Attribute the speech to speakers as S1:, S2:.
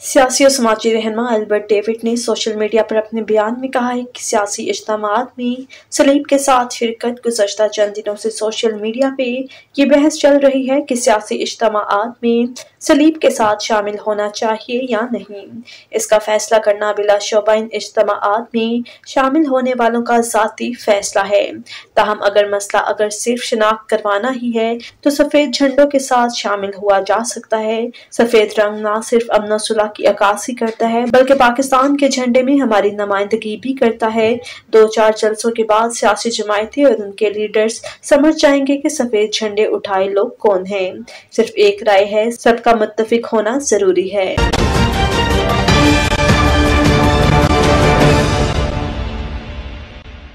S1: सियासी और समाजी रहनमा अल्बर्ट डेविड ने सोशल मीडिया पर अपने बयान में कहा है कि सियासी इज्तम में सलीब के साथ शिरकत गुजशत चंद दिनों से सोशल मीडिया पे ये बहस चल रही है कि सियासी इज्तम में सलीब के साथ शामिल होना चाहिए या नहीं। इसका फैसला करना बिला शोबा इन इज्तम में शामिल होने वालों का ज़ाती फैसला है। ताहम अगर मसला अगर सिर्फ़ शनाख्त करवाना ही है तो सफ़ेद झंडों के साथ शामिल हुआ जा सकता है। सफ़ेद रंग न सिर्फ़ अमन सुलह की अक्सी करता है, बल्कि पाकिस्तान के झंडे में हमारी नुमाइंदगी भी करता है। दो चार जलसों के बाद सियासी जमायतें और उनके लीडर्स समझ जाएँगे कि सफ़ेद झंडे उठाए लोग कौन हैं। सिर्फ़ एक राय है, सबका मुतफिक होना ज़रूरी है।